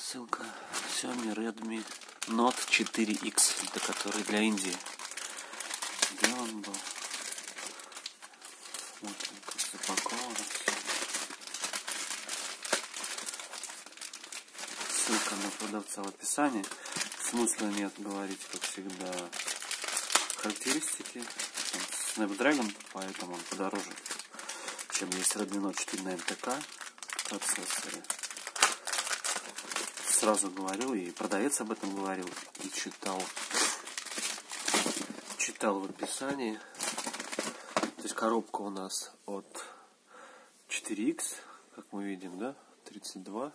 ссылка Xiaomi Redmi Note 4X, это который для Индии сделан был. Смотрим, как запаковано все. Ссылка на продавца в описании. Смысла нет говорить, как всегда, характеристики. Там Snapdragon, поэтому он подороже, чем есть Redmi Note 4 на МТК процессоре сразу говорил, и продавец об этом говорил, и читал. Читал в описании. То есть коробка у нас от 4X, как мы видим, да, 32.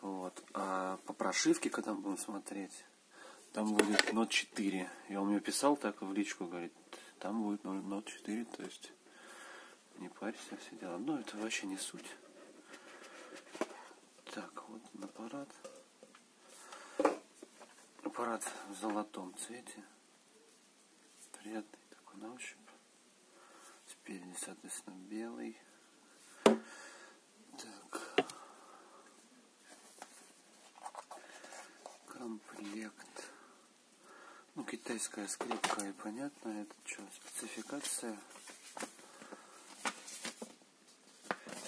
Вот. А по прошивке, когда мы будем смотреть, там будет Note 4. И он мне писал так в личку, говорит, там будет Note 4, то есть не парься, все дела. Но это вообще не суть. Так, вот аппарат. Аппарат в золотом цвете. Приятный такой на ощупь. Спереди, соответственно, белый. Так. Комплект. Ну, китайская скрипка и понятно. Это что, спецификация.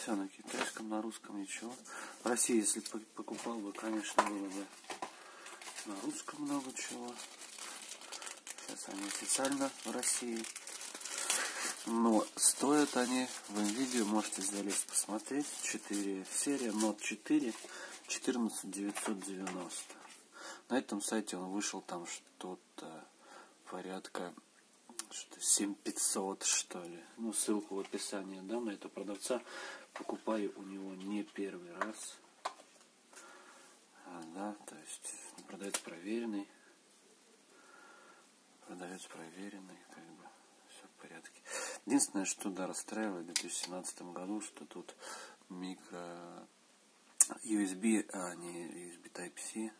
Все на китайском, на русском ничего. В России, если покупал бы, конечно, было бы на русском много чего. Сейчас они официально в России. Но стоят они в видео, можете залезть посмотреть. 4 серия, Note 4, 14990. На этом сайте он вышел там что-то порядка что 7500 что ли. Ну, ссылку в описании дам на этого продавца. Покупаю у него не первый раз. А, да, то есть продавец проверенный. Продавец проверенный, как бы все в порядке. Единственное, что да, расстраивает в 2017 году, что тут микро USB, а не USB Type-C.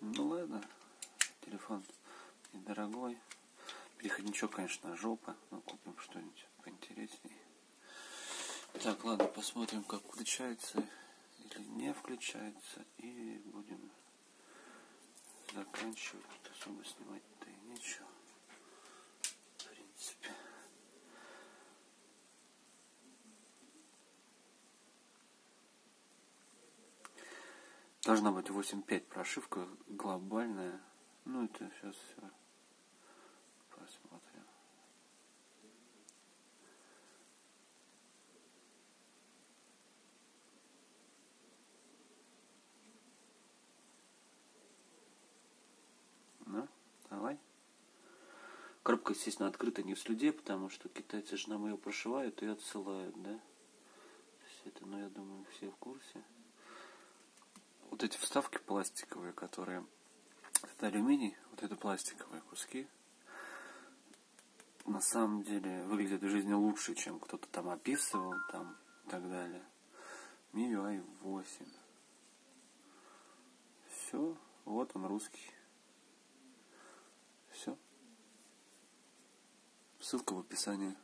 Ну ладно, телефон недорогой. Переходничок, конечно, жопа, но купим что-нибудь поинтереснее. Так, ладно, посмотрим, как включается или не включается. И будем заканчивать. Тут особо снимать-то и нечего. В принципе. Должна быть 8.5 прошивка глобальная. Ну, это сейчас все посмотрим. Ну, давай. Коробка, естественно, открыта не в слюде, потому что китайцы же нам ее прошивают и отсылают, да? Есть это, ну, я думаю, все в курсе. Вот эти вставки пластиковые, которые... Это алюминий, вот это пластиковые куски на самом деле выглядит в жизни лучше, чем кто-то там описывал там и так далее. MIUI 8. Все, вот он русский. Все. Ссылка в описании.